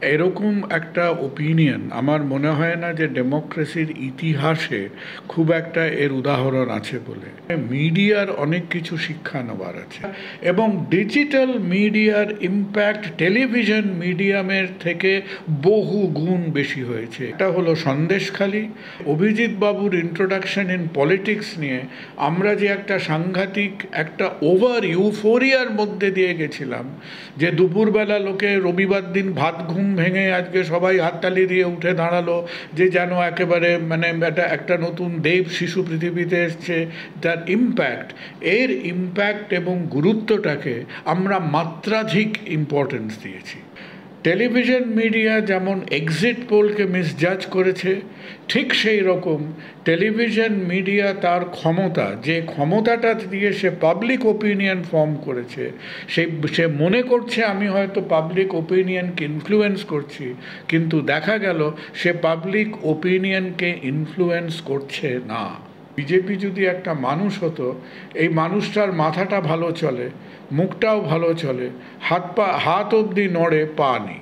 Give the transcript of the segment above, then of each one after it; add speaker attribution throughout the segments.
Speaker 1: এরকম একটা ওপিনিয়ন আমার মনে হয় না যে ডেমোক্রেসির ইতিহাসে খুব একটা এর উদাহরণ আছে বলে। মিডিয়ার অনেক কিছু শিক্ষা নেওয়ার আছে এবং ডিজিটাল মিডিয়ার ইম্প্যাক্ট টেলিভিশন মিডিয়ামের থেকে বহু গুণ বেশি হয়েছে। এটা হলো সন্দেশখালী। অভিজিৎ বাবুর ইন্ট্রোডাকশন ইন পলিটিক্স নিয়ে আমরা যে একটা সাংঘাতিক, একটা ওভার ইউফোরিয়ার মধ্যে দিয়ে গেছিলাম, যে দুপুরবেলা লোকে রবিবার দিন ভাত ঘুম ভেঙে আজকে সবাই হাততালি দিয়ে উঠে দাঁড়াল যে যেন একেবারে মানে একটা একটা নতুন দেব শিশু পৃথিবীতে এসছে। তার ইম্প্যাক্ট এর ইম্প্যাক্ট এবং গুরুত্বটাকে আমরা মাত্রাধিক ইম্পর্টেন্স দিয়েছি। টেলিভিশন মিডিয়া যেমন এক্সিট পোলকে মিসজাজ করেছে, ঠিক সেই রকম টেলিভিশন মিডিয়া তার ক্ষমতা, যে ক্ষমতাটা দিয়ে সে পাবলিক ওপিনিয়ন ফর্ম করেছে, সে সে মনে করছে আমি হয়তো পাবলিক ওপিনিয়নকে ইনফ্লুয়েন্স করছি, কিন্তু দেখা গেল সে পাবলিক ওপিনিয়নকে ইনফ্লুয়েন্স করছে না। বিজেপি যদি একটা মানুষ হতো, এই মানুষটার মাথাটা ভালো চলে, মুখটাও ভালো চলে, হাত পা, হাত অবধি নড়ে পা নেই।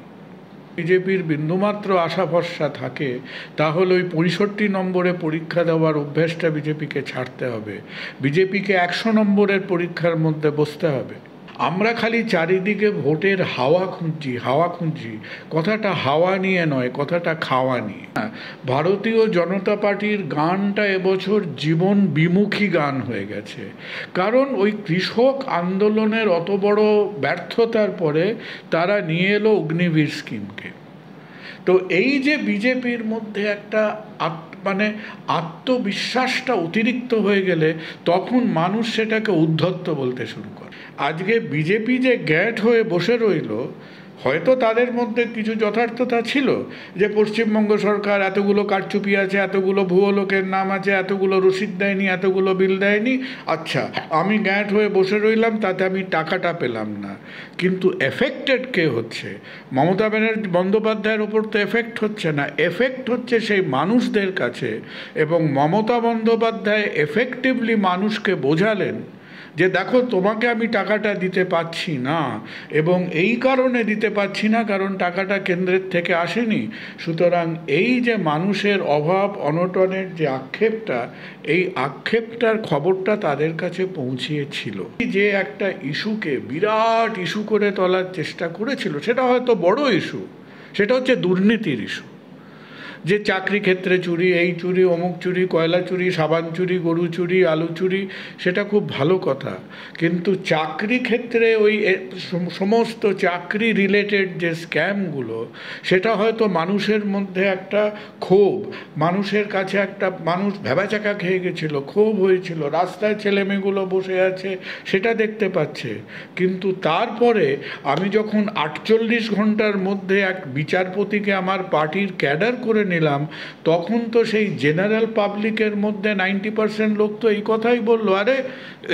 Speaker 1: বিজেপির বিন্দুমাত্র আশা ভরসা থাকে, তাহলে ওই পঁয়ষট্টি নম্বরে পরীক্ষা দেওয়ার অভ্যেসটা বিজেপিকে ছাড়তে হবে। বিজেপিকে একশো নম্বরের পরীক্ষার মধ্যে বসতে হবে। আমরা খালি চারিদিকে ভোটের হাওয়া খুঁজছি হাওয়া খুঁজছি। কথাটা হাওয়া নিয়ে নয়, কথাটা খাওয়া নিয়ে। ভারতীয় জনতা পার্টির গানটা এবছর জীবন বিমুখী গান হয়ে গেছে। কারণ ওই কৃষক আন্দোলনের অত বড় ব্যর্থতার পরে তারা নিয়ে এলো অগ্নিবীর স্কিমকে। তো এই যে বিজেপির মধ্যে একটা মানে আত্মবিশ্বাসটা অতিরিক্ত হয়ে গেলে তখন মানুষ সেটাকে উদ্ধত্ত বলতে শুরু করে। আজকে বিজেপি যে গ্যাট হয়ে বসে রইল, হয়তো তাদের মধ্যে কিছু যথার্থতা ছিল যে পশ্চিমবঙ্গ সরকার এতগুলো কারচুপি আছে, এতগুলো ভুয়ো লোকের নাম আছে, এতগুলো রসিদ দেয়নি, এতগুলো বিল দেয়নি। আচ্ছা আমি গ্যাট হয়ে বসে রইলাম, তাতে আমি টাকাটা পেলাম না। কিন্তু এফেক্টেড কে হচ্ছে? মমতা ব্যানার্জি বন্দ্যোপাধ্যায়ের ওপর তো এফেক্ট হচ্ছে না। এফেক্ট হচ্ছে সেই মানুষদের কাছে এবং মমতা বন্দ্যোপাধ্যায় এফেক্টিভলি মানুষকে বোঝালেন যে দেখো, তোমাকে আমি টাকাটা দিতে পাচ্ছি না এবং এই কারণে দিতে পাচ্ছি না কারণ টাকাটা কেন্দ্রের থেকে আসেনি। সুতরাং এই যে মানুষের অভাব, অনটনের যে আক্ষেপটা, এই আক্ষেপটার খবরটা তাদের কাছে পৌঁছিয়েছিল যে একটা ইস্যুকে বিরাট ইস্যু করে তোলার চেষ্টা করেছিল, সেটা হয়তো বড় ইস্যু, সেটা হচ্ছে দুর্নীতির ইস্যু। যে চাকরি ক্ষেত্রে চুরি, এই চুরি, অমুক চুরি, কয়লা চুরি, সাবান চুরি, গরু চুরি, আলু চুরি, সেটা খুব ভালো কথা। কিন্তু চাকরি ক্ষেত্রে ওই সমস্ত চাকরি রিলেটেড যে স্ক্যামগুলো সেটা হয়তো মানুষের মধ্যে একটা ক্ষোভ, মানুষের কাছে একটা, মানুষ ভেবাচাকা খেয়ে গেছিল, ক্ষোভ হয়েছিল, রাস্তায় ছেলেমেয়েগুলো বসে আছে, সেটা দেখতে পাচ্ছে। কিন্তু তারপরে আমি যখন আটচল্লিশ ঘণ্টার মধ্যে এক বিচারপতিকে আমার পার্টির ক্যাডার করে নিলাম, তখন তো সেই জেনারেল পাবলিকের মধ্যে নাইনটি পার্সেন্ট লোক তো এই কথাই বলল, আরে,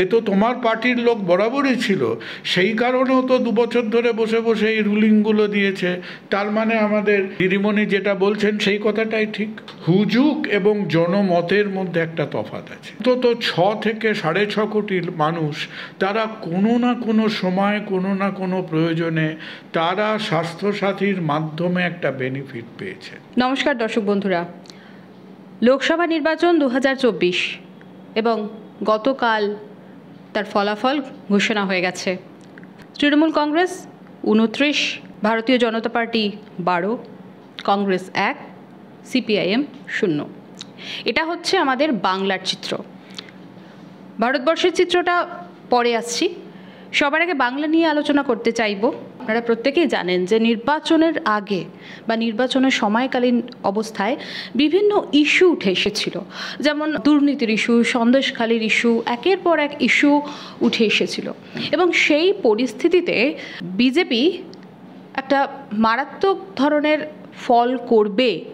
Speaker 1: এ তো তোমার পার্টির লোক বরাবরই ছিল। সেই কারণেও তো দু বছর ধরে বসে বসে এই রুলিংগুলো দিয়েছে। তার মানে আমাদের দিদিমণি যেটা বলছেন, সেই কথাটাই ঠিক। হুজুক এবং জনমতের মধ্যে একটা তফাত আছে। তো তো ছ থেকে সাড়ে ছ কোটি মানুষ, তারা কোনো না কোনো সময়, কোনো না কোনো প্রয়োজনে তারা স্বাস্থ্যসাথীর মাধ্যমে একটা বেনিফিট পেয়েছে।
Speaker 2: নমস্কার দর্শক বন্ধুরা, লোকসভা নির্বাচন দু হাজার চব্বিশ এবং গতকাল তার ফলাফল ঘোষণা হয়ে গেছে। তৃণমূল কংগ্রেস উনত্রিশ, ভারতীয় জনতা পার্টি বারো, কংগ্রেস এক, সিপিআইএম শূন্য। এটা হচ্ছে আমাদের বাংলার চিত্র। ভারতবর্ষের চিত্রটা পরে আসছি। সবার আগে বাংলা নিয়ে আলোচনা করতে চাইব। আপনারা প্রত্যেকেই জানেন যে নির্বাচনের আগে বা নির্বাচনের সময়কালীন অবস্থায় বিভিন্ন ইস্যু উঠে এসেছিল। যেমন দুর্নীতির ইস্যু, সন্দেশখালির ইস্যু, একের পর এক ইস্যু উঠে এসেছিল। এবং সেই পরিস্থিতিতে বিজেপি একটা মারাত্মক ধরনের ফল করবে,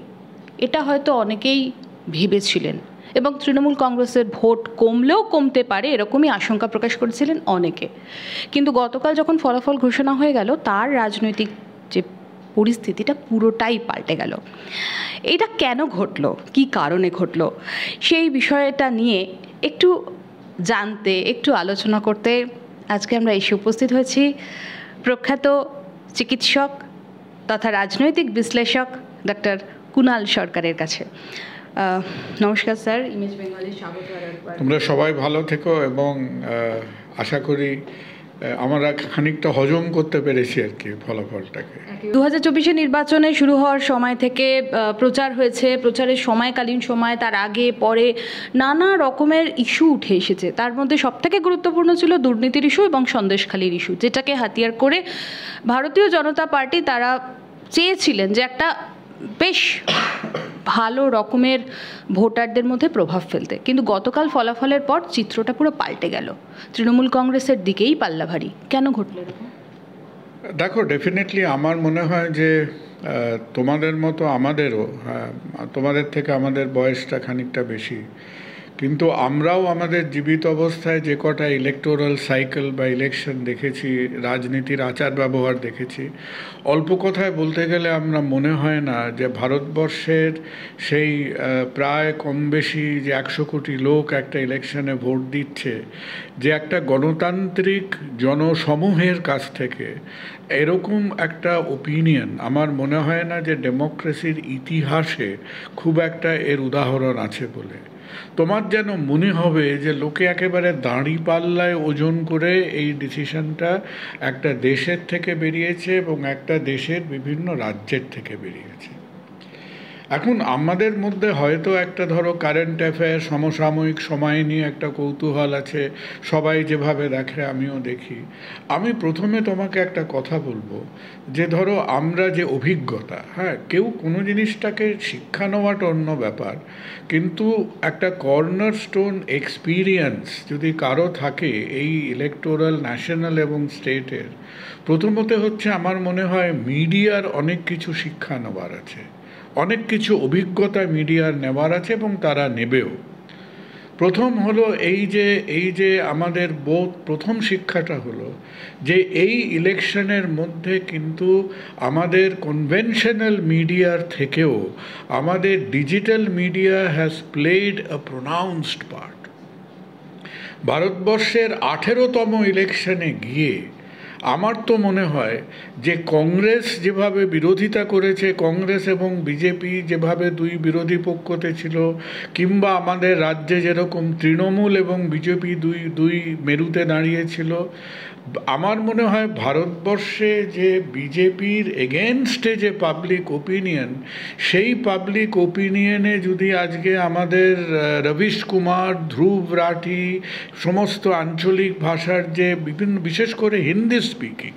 Speaker 2: এটা হয়তো অনেকেই ভেবেছিলেন। এবং তৃণমূল কংগ্রেসের ভোট কমলেও কমতে পারে এরকমই আশঙ্কা প্রকাশ করেছিলেন অনেকে। কিন্তু গতকাল যখন ফলাফল ঘোষণা হয়ে গেল, তার রাজনৈতিক যে পরিস্থিতিটা পুরোটাই পাল্টে গেল। এটা কেন ঘটলো? কি কারণে ঘটলো? সেই বিষয়টা নিয়ে একটু জানতে, একটু আলোচনা করতে আজকে আমরা এসে উপস্থিত হয়েছি প্রখ্যাত চিকিৎসক তথা রাজনৈতিক বিশ্লেষক ডক্টর কুনাল সরকারের কাছে। নমস্কার স্যার ইমেজ বেঙ্গলে স্বাগত
Speaker 1: তোমরা সবাই ভালো থেকো এবং আশা করি আমরা খানিকটা হজম করতে পেরেছি আর কি ফলাফলটাকে।
Speaker 2: দু হাজার চব্বিশে নির্বাচনে শুরু হওয়ার সময় থেকে প্রচার হয়েছে প্রচারের সময়কালীন সময় তার আগে পরে নানা রকমের ইস্যু উঠে এসেছে। তার মধ্যে সবথেকে গুরুত্বপূর্ণ ছিল দুর্নীতির ইস্যু এবং সন্দেশখালীর ইস্যু যেটাকে হাতিয়ার করে ভারতীয় জনতা পার্টি তারা চেয়েছিলেন যে একটা বেশ ভালো রকমের ভোটারদের মধ্যে প্রভাব ফেলতে। কিন্তু গতকাল ফলাফলের পর চিত্রটা পুরো পাল্টে গেল। তৃণমূল কংগ্রেসের দিকেই পাল্লা ভারী কেন ঘটল
Speaker 1: দেখো ডেফিনেটলি আমার মনে হয় যে তোমাদের মতো আমাদেরও তোমাদের থেকে আমাদের বয়সটা খানিকটা বেশি। কিন্তু আমরাও আমাদের জীবিত অবস্থায় যে কটা ইলেকটোরাল সাইকেল বা ইলেকশন দেখেছি, রাজনীতির আচার ব্যবহার দেখেছি, অল্প কথায় বলতে গেলে আমরা মনে হয় না যে ভারতবর্ষের সেই প্রায় কম বেশি যে একশো কোটি লোক একটা ইলেকশনে ভোট দিচ্ছে, যে একটা গণতান্ত্রিক জনসমূহের কাছ থেকে এরকম একটা ওপিনিয়ন আমার মনে হয় না যে ডেমোক্রেসির ইতিহাসে খুব একটা এর উদাহরণ আছে বলে। তোমার যেন মনে হবে যে লোকে একেবারে দাঁড়ি পাল্লায় ওজন করে এই ডিসিশনটা একটা দেশের থেকে বেরিয়েছে এবং একটা দেশের বিভিন্ন রাজ্যের থেকে বেরিয়েছে। এখন আমাদের মধ্যে হয়তো একটা ধরো কারেন্ট অ্যাফেয়ার সমসাময়িক সময় নিয়ে একটা কৌতূহল আছে, সবাই যেভাবে দেখে আমিও দেখি। আমি প্রথমে তোমাকে একটা কথা বলব, যে ধরো আমরা যে অভিজ্ঞতা হ্যাঁ কেউ কোনো জিনিসটাকে শিক্ষা নেওয়াটা অন্য ব্যাপার, কিন্তু একটা কর্নার স্টোন এক্সপিরিয়েন্স যদি কারও থাকে এই ইলেকটোরাল ন্যাশনাল এবং স্টেটের প্রথমত হচ্ছে আমার মনে হয় মিডিয়ার অনেক কিছু শিক্ষা নেওয়ার আছে। অনেক কিছু অভিজ্ঞতা মিডিয়ার নেওয়ার আছে এবং তারা নেবেও। প্রথম হলো এই যে এই যে আমাদের বোধ, প্রথম শিক্ষাটা হলো যে এই ইলেকশনের মধ্যে কিন্তু আমাদের কনভেনশনাল মিডিয়ার থেকেও আমাদের digital media has played a pronounced part ভারতবর্ষের আঠেরোতম ইলেকশনে গিয়ে আমার তো মনে হয় যে কংগ্রেস যেভাবে বিরোধিতা করেছে, কংগ্রেস এবং বিজেপি যেভাবে দুই বিরোধী পক্ষতে ছিল, কিংবা আমাদের রাজ্যে যেরকম তৃণমূল এবং বিজেপি দুই দুই মেরুতে দাঁড়িয়েছিল আমার মনে হয় ভারতবর্ষে যে বিজেপির এগেনস্টে যে পাবলিক ওপিনিয়ন সেই পাবলিক ওপিনিয়নে যদি আজকে আমাদের রবিশ কুমার, ধ্রুব রাঠি, সমস্ত আঞ্চলিক ভাষার যে বিভিন্ন, বিশেষ করে হিন্দি স্পিকিং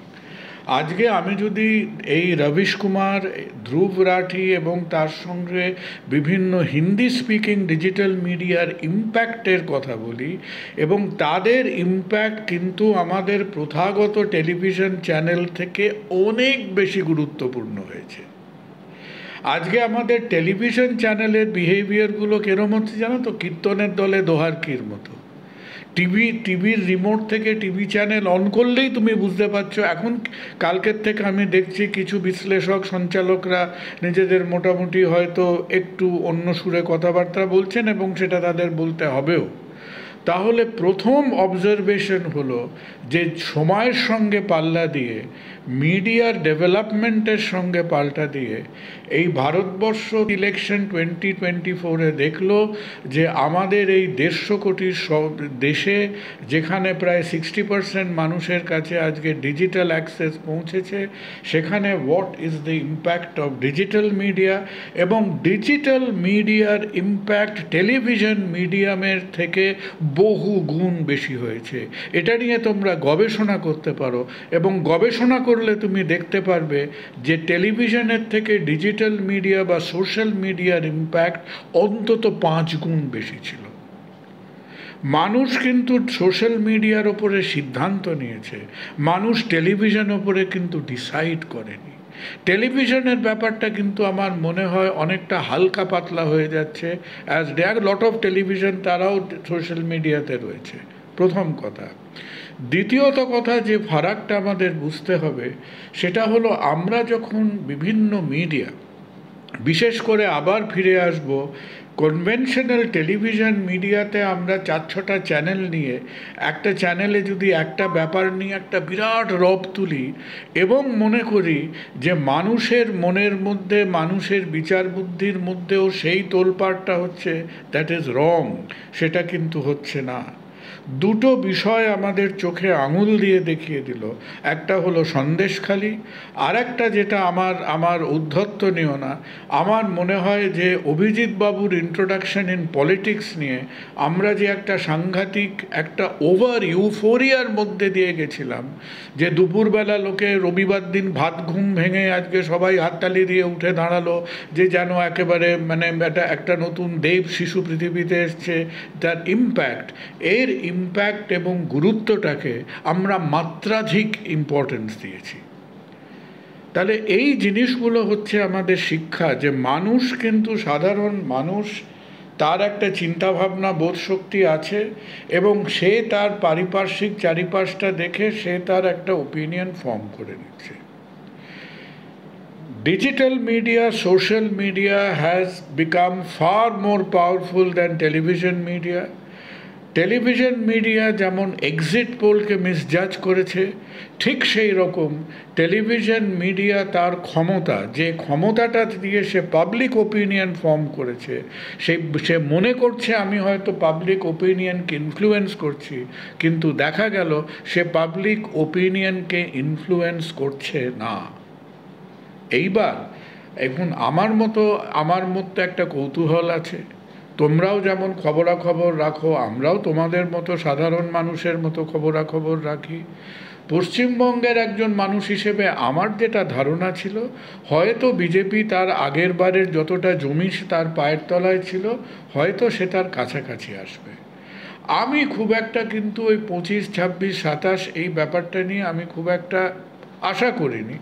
Speaker 1: আজকে আমি যদি এই রবিশ কুমার, ধ্রুব রাঠি এবং তার সঙ্গে বিভিন্ন হিন্দি স্পিকিং ডিজিটাল মিডিয়ার ইম্প্যাক্টের কথা বলি এবং তাদের ইম্প্যাক্ট কিন্তু আমাদের প্রথাগত টেলিভিশন চ্যানেল থেকে অনেক বেশি গুরুত্বপূর্ণ হয়েছে। আজকে আমাদের টেলিভিশন চ্যানেলের বিহেভিয়ারগুলো কেরম হচ্ছে জানো তো? কীর্তনের দলে দোহার দোহারকির মতো। টিভি, টিভির রিমোট থেকে টিভি চ্যানেল অন করলেই তুমি বুঝতে পারছ। এখন কালকের থেকে আমি দেখছি কিছু বিশ্লেষক, সঞ্চালকরা নিজেদের মোটামুটি হয়তো একটু অন্য সুরে কথাবার্তা বলছেন এবং সেটা তাদের বলতে হবেও। তাহলে প্রথম অবজারভেশন হলো যে সময়ের সঙ্গে পাল্লা দিয়ে মিডিয়ার ডেভেলপমেন্টের সঙ্গে পাল্টা দিয়ে এই ভারতবর্ষ ইলেকশন টোয়েন্টি টোয়েন্টি ফোরে দেখল যে আমাদের এই দেড়শো কোটির সব দেশে যেখানে প্রায় সিক্সটি পার্সেন্ট মানুষের কাছে আজকে ডিজিটাল অ্যাক্সেস পৌঁছেছে, সেখানে what is the impact of digital media এবং ডিজিটাল মিডিয়ার ইম্প্যাক্ট টেলিভিশন মিডিয়ামের থেকে বহু গুণ বেশি হয়েছে। এটা নিয়ে তোমরা গবেষণা করতে পারো এবং গবেষণা করলে তুমি দেখতে পারবে যে টেলিভিশনের থেকে ডিজিটাল মিডিয়া বা সোশ্যাল মিডিয়ার ইম্প্যাক্ট অন্তত পাঁচ গুণ বেশি ছিল। মানুষ কিন্তু সোশ্যাল মিডিয়ার ওপরে সিদ্ধান্ত নিয়েছে, মানুষ টেলিভিশন ওপরে কিন্তু ডিসাইড করেনি। টেলিভিশনের ব্যাপারটা কিন্তু আমার মনে হয় অনেকটা হালকা পাতলা হয়ে যাচ্ছে as there lot of television তারাও সোশ্যাল মিডিয়াতে রয়েছে। প্রথম কথা। দ্বিতীয়ত কথা যে ফারাকটা আমাদের বুঝতে হবে, সেটা হলো আমরা যখন বিভিন্ন মিডিয়া, বিশেষ করে আবার ফিরে আসব কনভেনশনাল টেলিভিশন মিডিয়াতে আমরা চার ছটা চ্যানেল নিয়ে, একটা চ্যানেলে যদি একটা ব্যাপার নিয়ে একটা বিরাট রব তুলি এবং মনে করি যে মানুষের মনের মধ্যে, মানুষের বিচার বুদ্ধির মধ্যেও সেই তোলপাড়টা হচ্ছে দ্যাট ইজ রং সেটা কিন্তু হচ্ছে না। দুটো বিষয় আমাদের চোখে আঙুল দিয়ে দেখিয়ে দিল। একটা হলো সন্দেশখালি আর একটা যেটা আমার আমার উদ্ধত্ত নিও না। আমার মনে হয় যে অভিজিৎ বাবুর ইন্ট্রোডাকশন ইন পলিটিক্স নিয়ে আমরা যে একটা সাংঘাতিক, একটা ওভার ইউফোরিয়ার মধ্যে দিয়ে গেছিলাম, যে দুপুরবেলা লোকে রবিবার দিন ভাত ঘুম ভেঙে আজকে সবাই হাততালি দিয়ে উঠে দাঁড়াল, যে যেন একেবারে মানে একটা একটা নতুন দেব শিশু পৃথিবীতে এসছে, তার ইম্প্যাক্ট এর ইম্প্যাক্ট এবং গুরুত্বটাকে আমরা মাত্রাধিক ইম্পর্টেন্স দিয়েছি তাহলে এই জিনিসগুলো হচ্ছে আমাদের শিক্ষা যে মানুষ কিন্তু সাধারণ মানুষ তার একটা চিন্তাভাবনা বোধ শক্তি আছে এবং সে তার পারিপার্শ্বিক চারিপাশটা দেখে সে তার একটা ওপিনিয়ন ফর্ম করে নিচ্ছে digital media, social media has become far more powerful than television media. Television media যেমন এক্সিট পোলকে মিসজাজ করেছে, ঠিক সেই রকম টেলিভিশন মিডিয়া তার ক্ষমতা, যে ক্ষমতাটা দিয়ে সে পাবলিক ওপিনিয়ন ফর্ম করেছে সেই সে মনে করছে আমি হয়তো পাবলিক ওপিনিয়নকে ইনফ্লুয়েন্স করছি, কিন্তু দেখা গেল সে পাবলিক ওপিনিয়নকে ইনফ্লুয়েন্স করছে না। এইবার, এখন আমার মতো, আমার মধ্যে একটা কৌতূহল আছে। তোমরাও যেমন খবরাখবর রাখো, আমরাও তোমাদের মতো সাধারণ মানুষের মতো খবরাখবর রাখি। পশ্চিমবঙ্গের একজন মানুষ হিসেবে আমার যেটা ধারণা ছিল, হয়তো বিজেপি তার আগের বারের যতটা জমি তার পায়ের তলায় ছিল, হয়তো সে তার কাছাকাছি আসবে। আমি খুব একটা কিন্তু ওই পঁচিশ, ছাব্বিশ, সাতাশ এই ব্যাপারটা নিয়ে আমি খুব একটা আশা করিনি।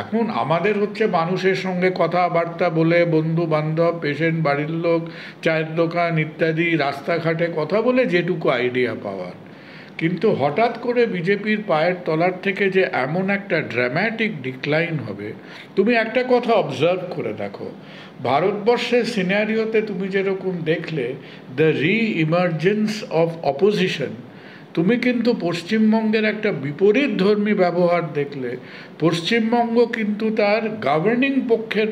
Speaker 1: এখন আমাদের হচ্ছে মানুষের সঙ্গে কথাবার্তা বলে বন্ধু বান্ধব পেশেন্ট বাড়ির লোক, চায়ের দোকান ইত্যাদি, রাস্তাঘাটে কথা বলে যেটুকু আইডিয়া পাওয়ার। কিন্তু হঠাৎ করে বিজেপির পায়ের তলার থেকে যে এমন একটা ড্রামাটিক ডিক্লাইন হবে, তুমি একটা কথা অবজার্ভ করে দেখো। ভারতবর্ষের সিনারিওতে তুমি যেরকম দেখলে দ্য রি ইমার্জেন্স অফ অপোজিশন তুমি কিন্তু পশ্চিমবঙ্গের একটা বিপরীত ধর্মী ব্যবহার দেখলে, পশ্চিমবঙ্গ কিন্তু তার গভর্নিং পক্ষের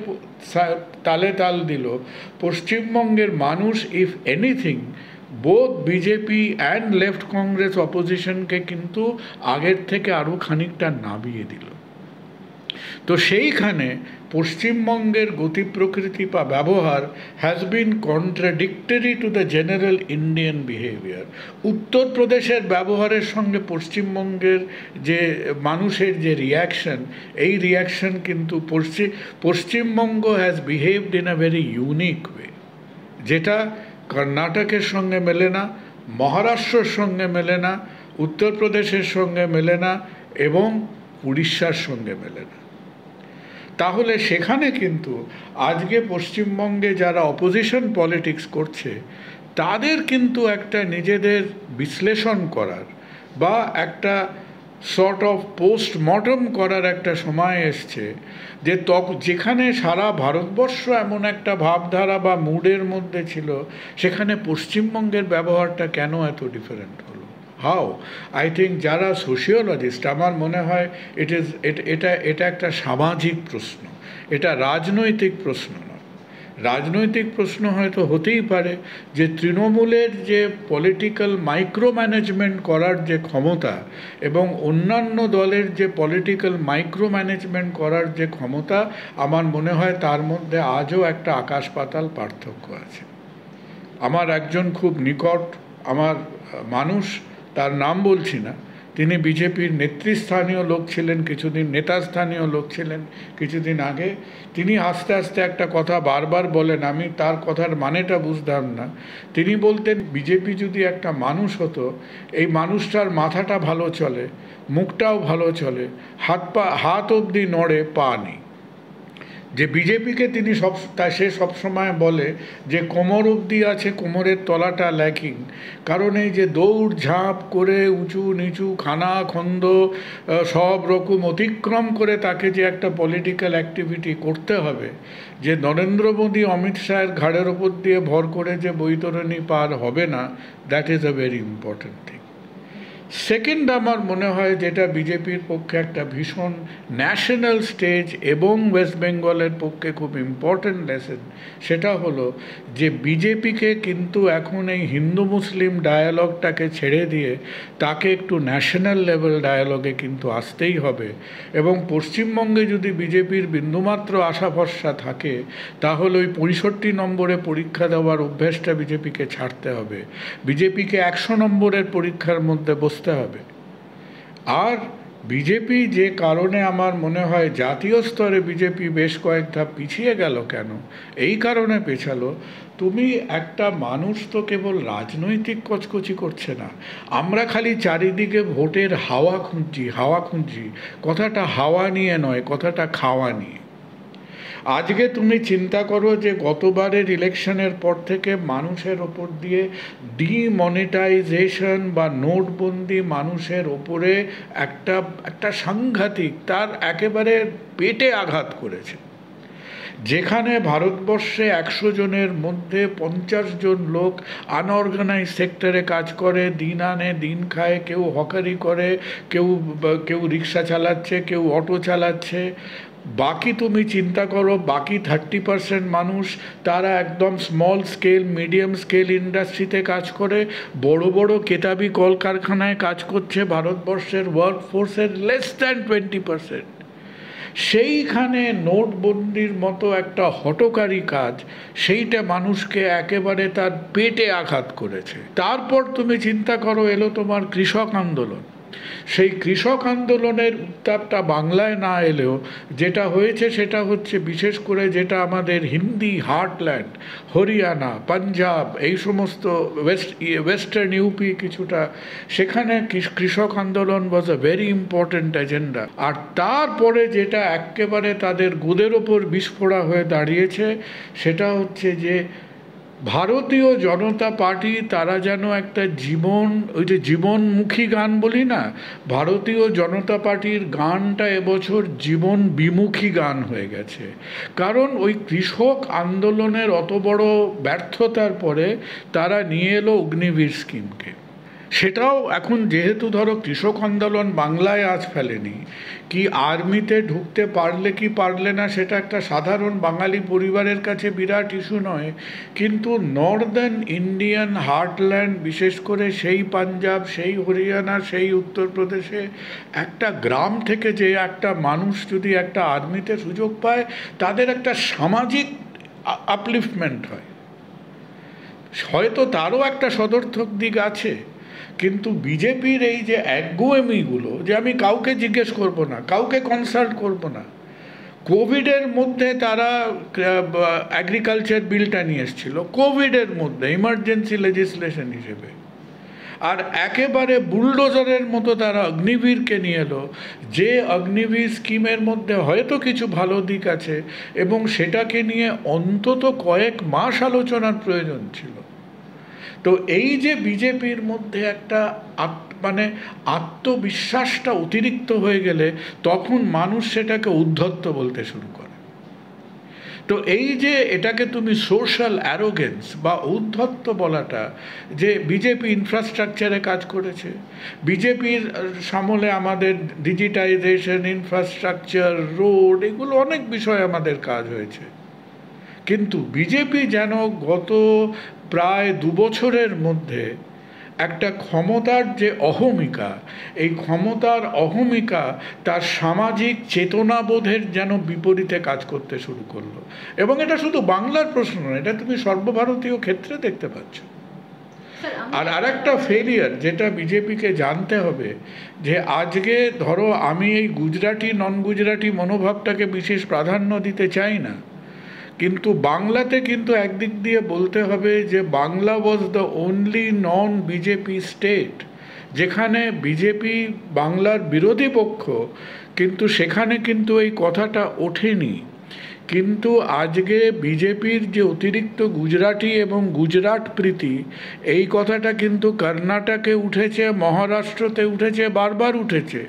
Speaker 1: তালে তাল দিল। পশ্চিমবঙ্গের মানুষ ইফ এনিথিং বোধ বিজেপি অ্যান্ড লেফট কংগ্রেস অপোজিশনকে কিন্তু আগের থেকে আরও খানিকটা নামিয়ে দিল। তো সেইখানে পশ্চিমবঙ্গের গতি প্রকৃতি বা ব্যবহার has been contradictory to the general Indian behaviour উত্তরপ্রদেশের ব্যবহারের সঙ্গে পশ্চিমবঙ্গের যে মানুষের যে রিয়াকশন এই রিয়াকশন কিন্তু Paschim Paschimbanga has behaved in a very unique way যেটা কর্ণাটকের সঙ্গে মেলে না, মহারাষ্ট্রর সঙ্গে মেলে না, উত্তরপ্রদেশের সঙ্গে মেলে না এবং উড়িষ্যার সঙ্গে মেলে না। তাহলে সেখানে কিন্তু আজকে পশ্চিমবঙ্গে যারা অপোজিশন পলিটিক্স করছে, তাদের কিন্তু একটা নিজেদের বিশ্লেষণ করার বা একটা শর্ট অফ পোস্টমর্টম করার একটা সময় এসছে যে তক, যেখানে সারা ভারতবর্ষ এমন একটা ভাবধারা বা মুডের মধ্যে ছিল, সেখানে পশ্চিমবঙ্গের ব্যবহারটা কেন এত ডিফারেন্ট হলো? হাও আই থিঙ্ক যারা সোশিওলজিস্ট আমার মনে হয় ইট ইজ এটা এটা একটা সামাজিক প্রশ্ন। এটা রাজনৈতিক প্রশ্ন নয়। রাজনৈতিক প্রশ্ন হয়তো হতেই পারে যে তৃণমূলের যে পলিটিক্যাল মাইক্রো ম্যানেজমেন্ট করার যে ক্ষমতা এবং অন্যান্য দলের যে পলিটিক্যাল মাইক্রো ম্যানেজমেন্ট করার যে ক্ষমতা, আমার মনে হয় তার মধ্যে আজও একটা আকাশ পাতাল পার্থক্য আছে। আমার একজন খুব নিকট, আমার মানুষ তার নাম বলছি না। তিনি বিজেপির নেতৃস্থানীয় লোক ছিলেন, কিছুদিন নেতাস্থানীয় লোক ছিলেন, কিছুদিন আগে। তিনি আস্তে আস্তে একটা কথা বারবার বলেন, আমি তার কথার মানেটা বুঝতাম না। তিনি বলতেন, বিজেপি যদি একটা মানুষ হতো, এই মানুষটার মাথাটা ভালো চলে, মুখটাও ভালো চলে, হাত পা, হাত অবধি নড়ে পা নেই। যে বিজেপিকে তিনি সব, তা সে সবসময় বলে যে কোমর অবধি আছে, কোমরের তলাটা ল্যাকিং কারণ এই যে দৌড় ঝাঁপ করে উঁচু নিচু খানা খন্দ সব রকম অতিক্রম করে তাকে যে একটা পলিটিক্যাল অ্যাক্টিভিটি করতে হবে, যে নরেন্দ্র মোদী অমিত শাহের ঘাড়ের ওপর দিয়ে ভর করে যে বৈতরণী পার হবে না that is a very important thing second আমার মনে হয় যেটা বিজেপির পক্ষে একটা ভীষণ ন্যাশনাল স্টেজ এবং ওয়েস্ট বেঙ্গলের পক্ষে খুব ইম্পর্ট্যান্ট লেসেন সেটা হলো যে বিজেপিকে কিন্তু এখন এই হিন্দু মুসলিম ডায়ালগটাকে ছেড়ে দিয়ে তাকে একটু ন্যাশনাল লেভেল ডায়ালগে কিন্তু আসতেই হবে। এবং পশ্চিমবঙ্গে যদি বিজেপির বিন্দুমাত্র আশা ভরসা থাকে, তাহলে ওই পঁয়ষট্টি নম্বরে পরীক্ষা দেওয়ার অভ্যেসটা বিজেপিকে ছাড়তে হবে। বিজেপিকে একশো নম্বরের পরীক্ষার মধ্যে বসতে হবে। আর বিজেপি যে কারণে আমার মনে হয় জাতীয় স্তরে বিজেপি বেশ কয়েক ধাপ পিছিয়ে গেল কেন? এই কারণে পেছালো, তুমি একটা মানুষ তো কেবল রাজনৈতিক কচকচি করছে না। আমরা খালি চারিদিকে ভোটের হাওয়া খুঁজছি হাওয়া খুঁজছি। কথাটা হাওয়া নিয়ে নয়, কথাটা খাওয়া নিয়ে। আজকে তুমি চিন্তা করো যে গতবারের ইলেকশনের পর থেকে মানুষের ওপর দিয়ে ডিমনিটাইজেশন বা নোটবন্দি মানুষের ওপরে একটা একটা সাংঘাতিক, তার একেবারে পেটে আঘাত করেছে। যেখানে ভারতবর্ষে একশো জনের মধ্যে পঞ্চাশ জন লোক আনঅর্গানাইজ সেক্টরে কাজ করে, দিন আনে, দিন খায়, কেউ হকারি করে, কেউ কেউ রিক্সা চালাচ্ছে, কেউ অটো চালাচ্ছে। বাকি তুমি চিন্তা করো, বাকি থার্টি পার্সেন্ট মানুষ, তারা একদম স্মল স্কেল মিডিয়াম স্কেল ইন্ডাস্ট্রিতে কাজ করে, বড় বড় কেতাবি কলকারখানায় কাজ করছে ভারতবর্ষের ওয়ার্ক ফোর্সের লেস দ্যান টোয়েন্টি পার্সেন্ট সেইখানে নোটবন্দির মতো একটা হটকারী কাজ, সেইটা মানুষকে একেবারে তার পেটে আঘাত করেছে। তারপর তুমি চিন্তা করো, এলো তোমার কৃষক আন্দোলন। সেই কৃষক আন্দোলনের উত্তাপটা বাংলায় না এলেও যেটা হয়েছে সেটা হচ্ছে বিশেষ করে যেটা আমাদের হিন্দি হার্টল্যান্ড হরিয়ানা, পাঞ্জাব, এই সমস্ত ওয়েস্ট ওয়েস্টার্ন ইউপি কিছুটা, সেখানে কৃষক আন্দোলন was a very important agenda আর তারপরে যেটা একেবারে তাদের গুদের ওপর বিস্ফোরা হয়ে দাঁড়িয়েছে, সেটা হচ্ছে যে ভারতীয় জনতা পার্টি, তারা যেন একটা জীবন, ওই যে জীবনমুখী গান বলি না, ভারতীয় জনতা পার্টির গানটা এবছর জীবন বিমুখী গান হয়ে গেছে। কারণ ওই কৃষক আন্দোলনের অত বড় ব্যর্থতার পরে তারা নিয়ে এলো অগ্নিবীর স্কিমকে। সেটাও এখন যেহেতু ধরো কৃষক আন্দোলন বাংলায় আজ ফেলেনি, কি আর্মিতে ঢুকতে পারলে কি পারলে না সেটা একটা সাধারণ বাঙালি পরিবারের কাছে বিরাট ইস্যু নয়, কিন্তু নর্দার্ন ইন্ডিয়ান হার্টল্যান্ড, বিশেষ করে সেই পাঞ্জাব, সেই হরিয়ানা, সেই উত্তরপ্রদেশে একটা গ্রাম থেকে যে একটা মানুষ যদি একটা আর্মিতে সুযোগ পায়, তাদের একটা সামাজিক আপলিফমেন্ট হয়। হয়তো তারও একটা সদর্থক দিক আছে। কিন্তু বিজেপির এই যে একগুয়েমিগুলো যে আমি কাউকে জিজ্ঞেস করব না, কাউকে কনসাল্ট করব না, কোভিডের মধ্যে তারা অ্যাগ্রিকালচার বিলটা নিয়ে এসেছিল, কোভিডের মধ্যে ইমার্জেন্সি লেজিসলেশন হিসেবে। আর একেবারে বুলডোজারের মতো তারা অগ্নিবীরকে নিয়ে এলো, যে অগ্নিবীর স্কিমের মধ্যে হয়তো কিছু ভালো দিক আছে, এবং সেটাকে নিয়ে অন্তত কয়েক মাস আলোচনার প্রয়োজন ছিল। তো এই যে বিজেপির মধ্যে একটা মানে আত্মবিশ্বাসটা অতিরিক্ত হয়ে গেলে তখন মানুষ সেটাকে উদ্ধত্ত বলতে শুরু করে। তো এই যে এটাকে তুমি সোশ্যাল অ্যারোগেন্স বা উদ্ধত্ত বলাটা, যে বিজেপি ইনফ্রাস্ট্রাকচারে কাজ করেছে, বিজেপির সামলে আমাদের ডিজিটাইজেশন ইনফ্রাস্ট্রাকচার রোড এগুলো অনেক বিষয় আমাদের কাজ হয়েছে। কিন্তু বিজেপি যেন গত প্রায় দু বছরের মধ্যে একটা ক্ষমতার যে অহমিকা এই ক্ষমতার অহমিকা তার সামাজিক চেতনাবোধের যেন বিপরীতে কাজ করতে শুরু করল। এবং এটা শুধু বাংলার প্রশ্ন নয় এটা তুমি সর্বভারতীয় ক্ষেত্রে দেখতে পাচ্ছ। আর আরেকটা ফেলিয়ার যেটা বিজেপিকে জানতে হবে যে আজকে ধরো আমি এই গুজরাটি নন গুজরাটি মনোভাবটাকে বিশেষ প্রাধান্য দিতে চাই না কিন্তু বাংলাতে কিন্তু একদিক দিয়ে বলতে হবে যে Bangla was the only non BJP state যেখানে বিজেপি বাংলার বিরোধী পক্ষ, কিন্তু সেখানে কিন্তু এই কথাটা ওঠেনি। কিন্তু আজকে বিজেপির যে অতিরিক্ত গুজরাটি এবং গুজরাট প্রীতি, এই কথাটা কিন্তু কর্ণাটকে উঠেছে, মহারাষ্ট্রতে উঠেছে, বারবার উঠেছে।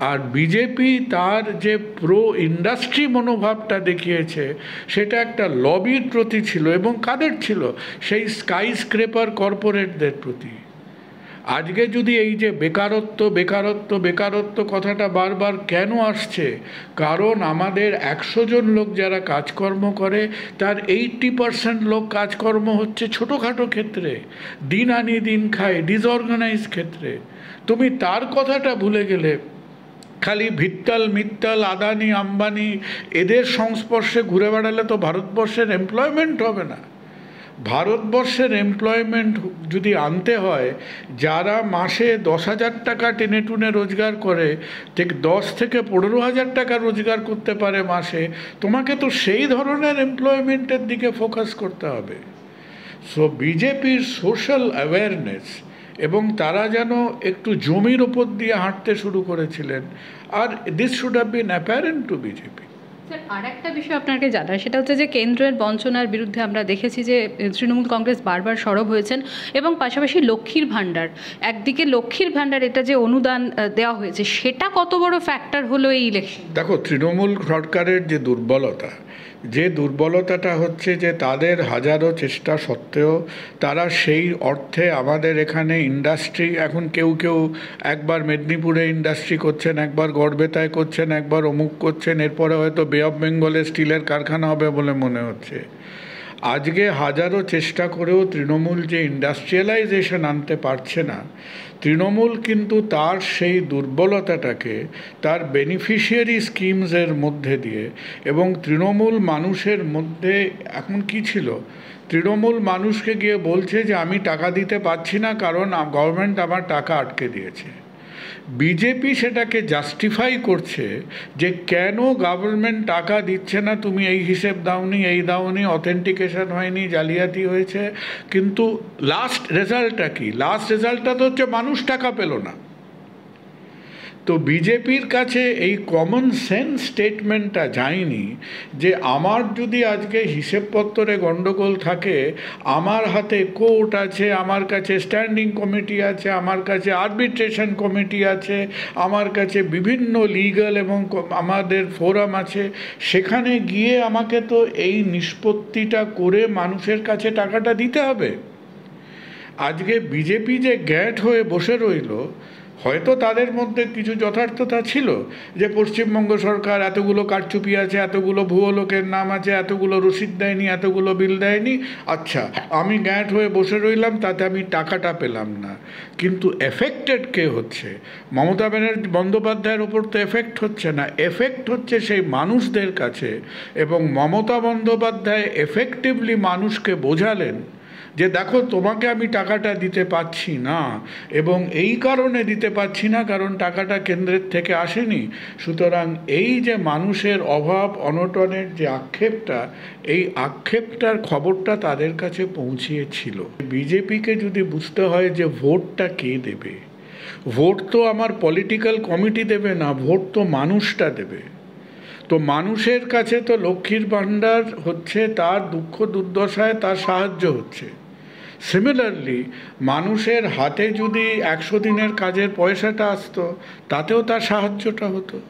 Speaker 1: আর বিজেপি তার যে প্রো ইন্ডাস্ট্রি মনোভাবটা দেখিয়েছে, সেটা একটা লবির প্রতি ছিল এবং কাদের ছিল? সেই স্কাই স্ক্রেপার কর্পোরেটদের প্রতি। আজকে যদি এই যে বেকারত্ব বেকারত্ব বেকারত্ব কথাটা বারবার কেন আসছে? কারণ আমাদের একশো জন লোক যারা কাজকর্ম করে, তার এইটটি পারসেন্ট লোক কাজকর্ম হচ্ছে ছোটোখাটো ক্ষেত্রে, দিন আনি দিন খায় ডিসঅর্গানাইজ ক্ষেত্রে। তুমি তার কথাটা ভুলে গেলে খালি ভিত্তাল মিত্তাল আদানি, আম্বানি, এদের সংস্পর্শে ঘুরে বেড়ালে তো ভারতবর্ষের এমপ্লয়মেন্ট হবে না। ভারতবর্ষের এমপ্লয়মেন্ট যদি আনতে হয়, যারা মাসে দশ হাজার টাকা টেনে টুনে রোজগার করে, ঠিক দশ থেকে পনেরো হাজার টাকা রোজগার করতে পারে মাসে, তোমাকে তো সেই ধরনের এমপ্লয়মেন্টের দিকে ফোকাস করতে হবে। সো বিজেপির সোশ্যাল অ্যাওয়ারনেস এবং তারা যেন একটু জমির ওপর দিয়ে হাঁটতে শুরু করেছিলেন। আর this should have been apparent to BJP
Speaker 2: sir আর একটা বিষয় আপনাকে জানার সেটা হচ্ছে যে কেন্দ্রের বঞ্চনার বিরুদ্ধে আমরা দেখেছি যে তৃণমূল কংগ্রেস বারবার সরব হয়েছেন এবং পাশাপাশি লক্ষ্মীর ভাণ্ডার। একদিকে লক্ষ্মীর ভাণ্ডার, এটা যে অনুদান দেওয়া হয়েছে, সেটা কত বড় ফ্যাক্টর হলো এই ইলেকশন
Speaker 1: দেখো, তৃণমূল সরকারের যে দুর্বলতা, যে দুর্বলতাটা হচ্ছে যে তাদের হাজারো চেষ্টা সত্ত্বেও তারা সেই অর্থে আমাদের এখানে ইন্ডাস্ট্রি এখন কেউ কেউ একবার মেদিনীপুরে ইন্ডাস্ট্রি করছেন, একবার গড়বেতায় করছেন, একবার অমুক করছেন, এরপরে হয়তো বে অফ বেঙ্গলে স্টিলের কারখানা হবে বলে মনে হচ্ছে। আজকে হাজারো চেষ্টা করেও তৃণমূল যে ইন্ডাস্ট্রিয়ালাইজেশন আনতে পারছে না, তৃণমূল কিন্তু তার সেই দুর্বলতাটাকে, তার বেনিফিশিয়ারি স্কিমসের মধ্যে দিয়ে এবং তৃণমূল মানুষের মধ্যে এখন কি ছিল? তৃণমূল মানুষকে গিয়ে বলছে যে, আমি টাকা দিতে পারছি না কারণ গভর্নমেন্ট আমার টাকা আটকে দিয়েছে। বিজেপি সেটাকে জাস্টিফাই করছে যে কেন গভর্নমেন্ট টাকা দিচ্ছে না, তুমি এই হিসেব দাওনি, এই দাওনি অথেন্টিকেশন হয়নি, জালিয়াতি হয়েছে। কিন্তু লাস্ট রেজাল্টটা কি? লাস্ট রেজাল্টটা তো হচ্ছে মানুষ টাকা পেল না। তো বিজেপির কাছে এই কমন সেন্স স্টেটমেন্টটা যায়নি যে আমার যদি আজকে হিসেবপত্রে গণ্ডগোল থাকে, আমার হাতে কোর্ট আছে, আমার কাছে স্ট্যান্ডিং কমিটি আছে, আমার কাছে আর্বিট্রেশন কমিটি আছে, আমার কাছে বিভিন্ন লিগ্যাল এবং আমাদের ফোরাম আছে, সেখানে গিয়ে আমাকে তো এই নিষ্পত্তিটা করে মানুষের কাছে টাকাটা দিতে হবে। আজকে বিজেপি যে গ্যাট হয়ে বসে রইল হয়তো তাদের মধ্যে কিছু যথার্থতা ছিল যে পশ্চিমবঙ্গ সরকার এতগুলো কারচুপি আছে, এতগুলো ভুয়ো লোকের নাম আছে, এতগুলো রসিদ দেয়নি, এতগুলো বিল দেয়নি। আচ্ছা আমি গ্যাট হয়ে বসে রইলাম, তাতে আমি টাকাটা পেলাম না। কিন্তু এফেক্টেড কে হচ্ছে? মমতা ব্যানার্জি, বন্দ্যোপাধ্যায়ের ওপর তো এফেক্ট হচ্ছে না। এফেক্ট হচ্ছে সেই মানুষদের কাছে এবং মমতা বন্দ্যোপাধ্যায় এফেক্টিভলি মানুষকে বোঝালেন যে দেখো, তোমাকে আমি টাকাটা দিতে পারছি না এবং এই কারণে দিতে পারছি না কারণ টাকাটা কেন্দ্রের থেকে আসেনি। সুতরাং এই যে মানুষের অভাব, অনটনের যে আক্ষেপটা, এই আক্ষেপটার খবরটা তাদের কাছে পৌঁছিয়েছিল। বিজেপিকে যদি বুঝতে হয় যে ভোটটা কে দেবে? ভোট তো আমার পলিটিক্যাল কমিটি দেবে না, ভোট তো মানুষটা দেবে। তো মানুষের কাছে তো লক্ষ্মীর ভাণ্ডার হচ্ছে, তার দুঃখ দুর্দশায় তার সাহায্য হচ্ছে। সিমিলারলি মানুষের হাতে যদি একশো দিনের কাজের পয়সাটা আসতো, তাতেও তার সাহায্যটা হতো।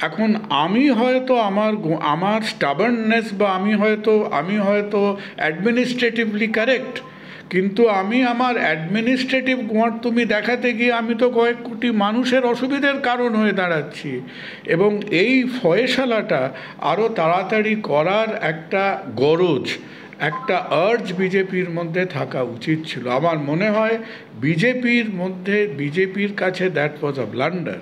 Speaker 1: এখন আমি হয়তো আমার আমার স্টাবার্ননেস বা আমি হয়তো আমি হয়তো অ্যাডমিনিস্ট্রেটিভলি কারেক্ট কিন্তু আমি আমার অ্যাডমিনিস্ট্রেটিভ গোয়ার তুমি দেখাতে গিয়ে আমি তো কয়েক কোটি মানুষের অসুবিধের কারণ হয়ে দাঁড়াচ্ছি। এবং এই ফয়সালাটা আরও তাড়াতাড়ি করার একটা গরজ একটা আর্জ বিজেপির মধ্যে থাকা উচিত ছিল। আমার মনে হয় বিজেপির মধ্যে, বিজেপির কাছে দ্যাট ওয়াজ আ ব্লান্ডার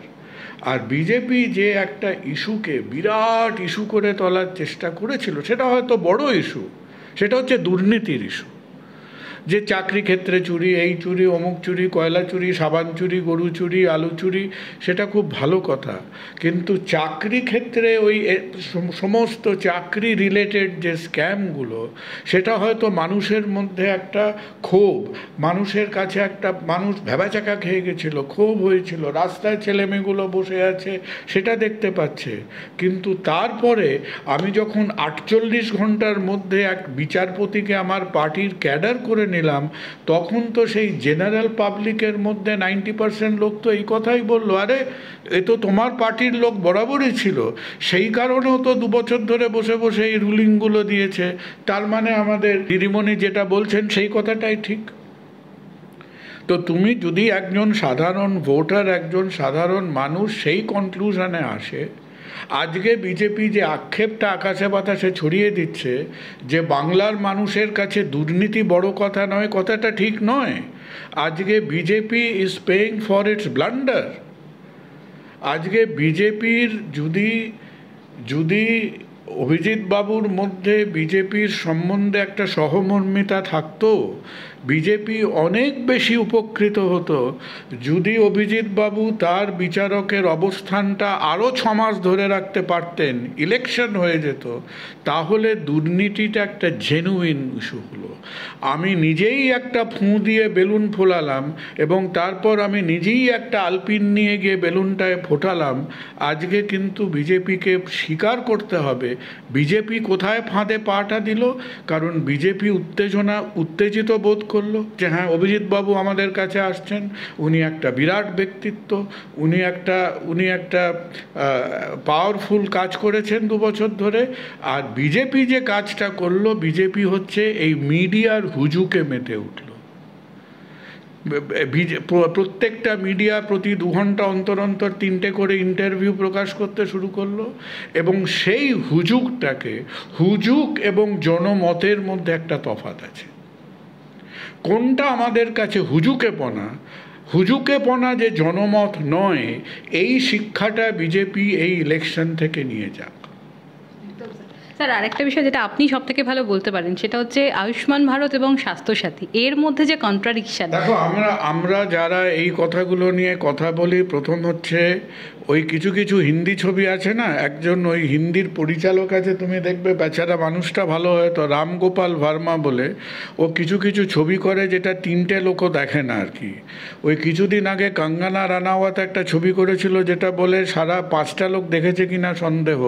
Speaker 1: আর বিজেপি যে একটা ইস্যুকে বিরাট ইস্যু করে তোলার চেষ্টা করেছিল, সেটা হয়তো বড় ইস্যু, সেটা হচ্ছে দুর্নীতির ইস্যু। যে চাকরি ক্ষেত্রে চুরি, এই চুরি, অমুক চুরি, কয়লা চুরি, সাবান চুরি, গরু চুরি, আলু চুরি, সেটা খুব ভালো কথা। কিন্তু চাকরি ক্ষেত্রে ওই সমস্ত চাকরি রিলেটেড যে স্ক্যামগুলো সেটা হয়তো মানুষের মধ্যে একটা ক্ষোভ, মানুষের কাছে একটা, মানুষ ভেবাচাকা খেয়ে গেছিল, ক্ষোভ হয়েছিল, রাস্তায় ছেলেমেয়েগুলো বসে আছে, সেটা দেখতে পাচ্ছে। কিন্তু তারপরে আমি যখন আটচল্লিশ ঘণ্টার মধ্যে এক বিচারপতিকে আমার পার্টির ক্যাডার করে নিলাম, তখন তো সেই জেনারেল পাবলিকের মধ্যে নাইনটি পার্সেন্ট লোক তো এই কথাই বলল, আরে, এ তো তোমার পার্টির লোক বরাবরই ছিল। সেই কারণেও তো দু বছর ধরে বসে বসে এই রুলিংগুলো দিয়েছে। তার মানে আমাদের দিদিমণি যেটা বলছেন, সেই কথাটাই ঠিক। তো তুমি যদি একজন সাধারণ ভোটার একজন সাধারণ মানুষ, সেই কনক্লুশনে আসে আজকে বিজেপি যে আক্ষেপটা আকাশে বাতাসে ছড়িয়ে দিচ্ছে, যে বাংলার মানুষের কাছে দুর্নীতি বড় কথা নয়, কথাটা ঠিক নয়। আজকে BJP is paying for its blunder আজকে বিজেপির যদি যদি অভিজিৎ বাবুর মধ্যে বিজেপির সম্বন্ধে একটা সহমর্মিতা থাকতো বিজেপি অনেক বেশি উপকৃত হতো। যদি অভিজিৎ বাবু তার বিচারকের অবস্থানটা আরও ছ মাস ধরে রাখতে পারতেন ইলেকশন হয়ে যেত, তাহলে দুর্নীতিটা একটা জেনুইন ইস্যু হলো। আমি নিজেই একটা ফুঁ দিয়ে বেলুন ফোলালাম এবং তারপর আমি নিজেই একটা আলপিন নিয়ে গিয়ে বেলুনটায় ফোটালাম। আজকে কিন্তু বিজেপিকে স্বীকার করতে হবে। বিজেপি কোথায় ফাঁদে পাটা দিল? কারণ বিজেপি উত্তেজনা, উত্তেজিত বোধ করল যে হ্যাঁ অভিজিৎ বাবু আমাদের কাছে আসছেন, উনি একটা বিরাট ব্যক্তিত্ব, উনি একটা উনি একটা পাওয়ারফুল কাজ করেছেন দু বছর ধরে। আর বিজেপি যে কাজটা করল, বিজেপি হচ্ছে এই মিডিয়ার হুজুকে মেতে উঠল। প্রত্যেকটা মিডিয়া প্রতি দু ঘণ্টা অন্তর অন্তর তিনটে করে ইন্টারভিউ প্রকাশ করতে শুরু করল এবং সেই হুজুকটাকে, হুজুক এবং জনমতের মধ্যে একটা তফাৎ আছে। কোনটা আমাদের কাছে হুজুকেপনা হুজুকেপনা যে জনমত নয়, এই শিক্ষাটা বিজেপি এই ইলেকশন থেকে নিয়ে যাক।
Speaker 2: স্যার, আরেকটা বিষয় যেটা আপনি সব থেকে ভালো বলতে পারেন, সেটা হচ্ছে আয়ুষ্মান ভারত এবং স্বাস্থ্যসাথী। এর মধ্যে যে কন্ট্রাডিকশন
Speaker 1: দেখো, আমরা আমরা যারা এই কথাগুলো নিয়ে কথা বলি, প্রথম হচ্ছে ওই কিছু কিছু হিন্দি ছবি আছে না? একজন ওই হিন্দির পরিচালক আছে, তুমি দেখবে বেচারা মানুষটা ভালো হয় তো, রামগোপাল ভার্মা বলে। ও কিছু কিছু ছবি করে যেটা তিনটে লোকও দেখে না আর কি। ওই কিছুদিন আগে কাঙ্গানা রানাওয়াত একটা ছবি করেছিল, যেটা বলে সারা পাঁচটা লোক দেখেছে কিনা সন্দেহ।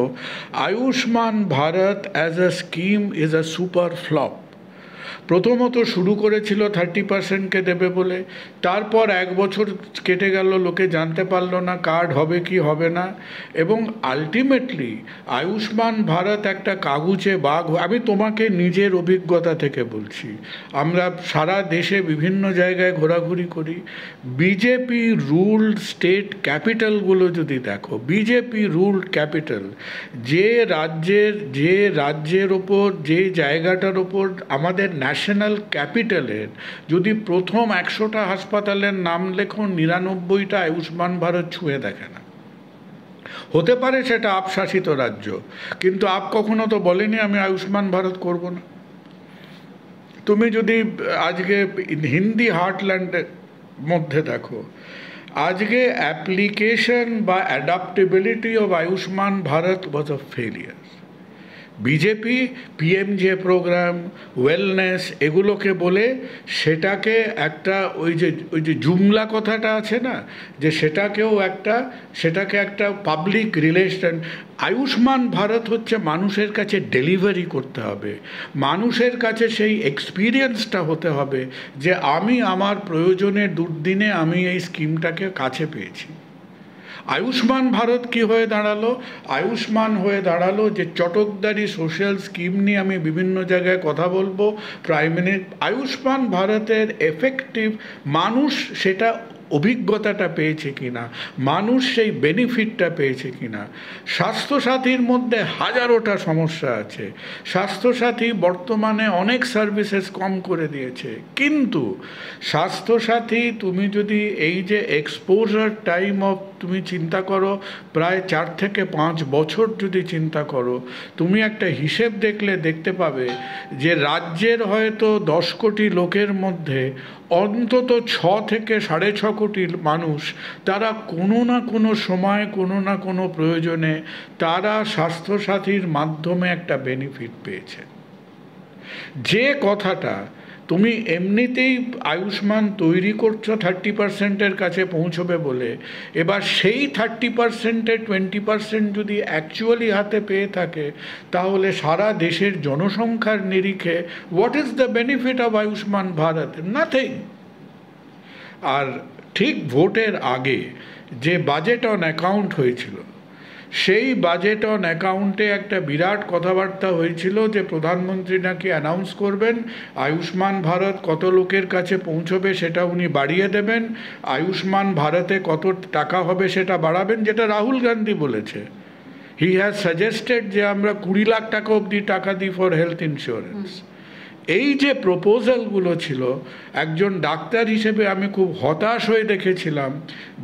Speaker 1: Ayushman Bharat Bharat as a scheme is a super flop. প্রথমত শুরু করেছিল থার্টি পার্সেন্টকে দেবে বলে, তারপর এক বছর কেটে গেল, লোকে জানতে পারল না কার্ড হবে কি হবে না, এবং আলটিমেটলি আয়ুষ্মান ভারত একটা কাগুজে বাঘ আমি তোমাকে নিজের অভিজ্ঞতা থেকে বলছি, আমরা সারা দেশে বিভিন্ন জায়গায় ঘোরাঘুরি করি, বিজেপি রুলড স্টেট ক্যাপিটালগুলো যদি দেখো, বিজেপি রুলড ক্যাপিটাল যে রাজ্যের যে রাজ্যের ওপর, যে জায়গাটার ওপর আমাদের ন্যাশনাল ক্যাপিটালের যদি প্রথম একশোটা হাসপাতালের নাম লেখো, নিরানব্বইটা আয়ুষ্মান ভারত ছুঁয়ে দেখে না। হতে পারে সেটা আপ শাসিত রাজ্য, কিন্তু আপ কখনো তো বলেনি আমি আয়ুষ্মান ভারত করব না। তুমি যদি আজকে হিন্দি হার্টল্যান্ডের মধ্যে দেখো, আজকে অ্যাপ্লিকেশন বা adaptability of Ayushman Bharat was a failure BJP PMJ programme wellness এগুলোকে বলে সেটাকে একটা ওই যে ওই যে জুমলা কথাটা আছে না? যে সেটাকেও একটা, সেটাকে একটা পাবলিক রিলেশন আয়ুষ্মান ভারত হচ্ছে মানুষের কাছে ডেলিভারি করতে হবে। মানুষের কাছে সেই এক্সপিরিয়েন্সটা হতে হবে যে আমি আমার প্রয়োজনের দুর্দিনে আমি এই স্কিমটাকে কাছে পেয়েছি। আয়ুষ্মান ভারত কি হয়ে দাঁড়াল? আয়ুষ্মান হয়ে দাঁড়াল যে চটকদারি সোশ্যাল স্কিম নিয়ে আমি বিভিন্ন জায়গায় কথা বলব। প্রাইম মিনিস্টার আয়ুষ্মান ভারতের এফেক্টিভ মানুষ সেটা অভিজ্ঞতাটা পেয়েছে কিনা, মানুষ সেই বেনিফিটটা পেয়েছে কিনা। স্বাস্থ্যসাথীর মধ্যে হাজারোটা সমস্যা আছে। স্বাস্থ্যসাথী বর্তমানে অনেক সার্ভিসেস কম করে দিয়েছে। কিন্তু স্বাস্থ্যসাথী, তুমি যদি এই যে এক্সপোজার টাইম অফ তুমি চিন্তা করো, প্রায় চার থেকে পাঁচ বছর যদি চিন্তা করো, তুমি একটা হিসেব দেখলে দেখতে পাবে যে রাজ্যের হয়তো দশ কোটি লোকের মধ্যে অন্তত ছ থেকে সাড়ে ছ কোটি মানুষ, তারা কোনো না কোনো সময়, কোনো না কোনো প্রয়োজনে তারা স্বাস্থ্যসাথীর মাধ্যমে একটা বেনিফিট পেয়েছে। যে কথাটা তুমি এমনিতেই আয়ুষ্মান তৈরি করছ থার্টি পার্সেন্টের কাছে পৌঁছবে বলে, এবার সেই থার্টি পার্সেন্টে টোয়েন্টি পার্সেন্ট যদি অ্যাকচুয়ালি হাতে পেয়ে থাকে, তাহলে সারা দেশের জনসংখ্যার নিরিখে what is the benefit of Ayushman Bharat? Nothing আর ঠিক ভোটের আগে যে বাজেট অন অ্যাকাউন্ট হয়েছিল, সেই বাজেট অন অ্যাকাউন্টে একটা বিরাট কথাবার্তা হয়েছিল যে প্রধানমন্ত্রী নাকি অ্যানাউন্স করবেন, আয়ুষ্মান ভারত কত লোকের কাছে পৌঁছবে সেটা উনি বাড়িয়ে দেবেন, আয়ুষ্মান ভারতে কত টাকা হবে সেটা বাড়াবেন, যেটা রাহুল গান্ধী বলেছে। হি হ্যাজ সাজেস্টেড যে আমরা কুড়ি লাখ টাকা অবধি টাকা দিই ফর হেলথ ইন্স্যুরেন্স এই যে প্রপোজালগুলো ছিল, একজন ডাক্তার হিসেবে আমি খুব হতাশ হয়ে দেখেছিলাম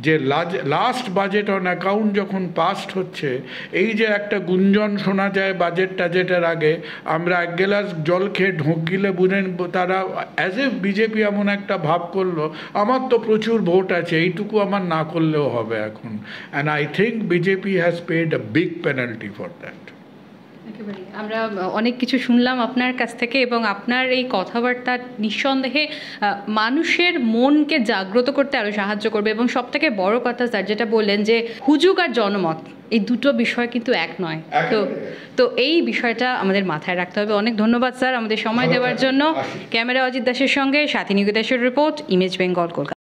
Speaker 1: যে লাস্ট বাজেট অন অ্যাকাউন্ট যখন পাস্ট হচ্ছে, এই যে একটা গুঞ্জন শোনা যায় বাজেট টাজেটের আগে, আমরা এক গ্লাস জল খেয়ে ঢোক গিলে বুঝেন তারা অ্যাজ এ বিজেপি এমন একটা ভাব করল, আমার তো প্রচুর ভোট আছে, এইটুকু আমার না করলেও হবে এখন। And I think BJP has paid a big penalty for that
Speaker 2: একেবারেই। আমরা অনেক কিছু শুনলাম আপনার কাছ থেকে এবং আপনার এই কথাবার্তা নিঃসন্দেহে মানুষের মনকে জাগ্রত করতে আরও সাহায্য করবে এবং সব থেকে বড় কথা স্যার যেটা বললেন যে হুজুগ আর জনমত এই দুটো বিষয় কিন্তু এক নয়। তো তো এই বিষয়টা আমাদের মাথায় রাখতে হবে। অনেক ধন্যবাদ স্যার আমাদের সময় দেওয়ার জন্য। ক্যামেরা অজিত দাসের সঙ্গে সাথী নিকেতাসের রিপোর্ট ইমেজ বেঙ্গল কলকাতা।